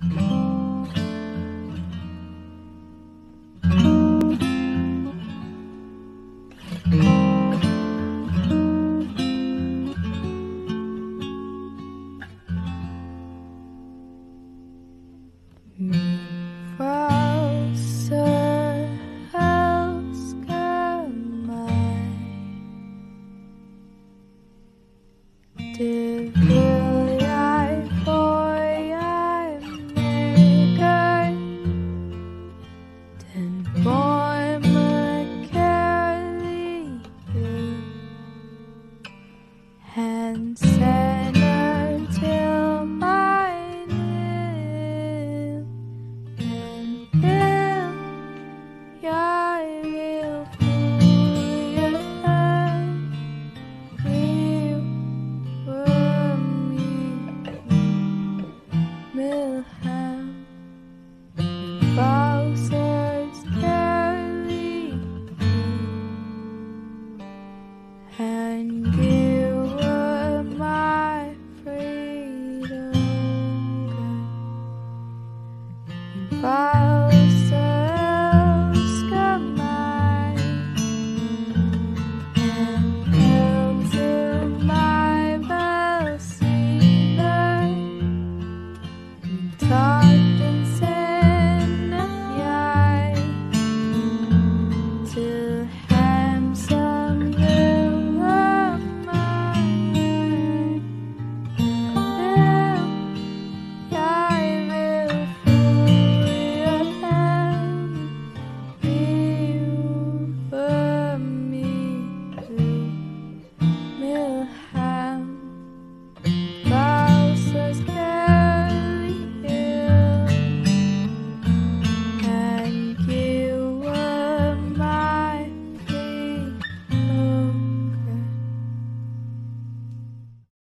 Bye. and said.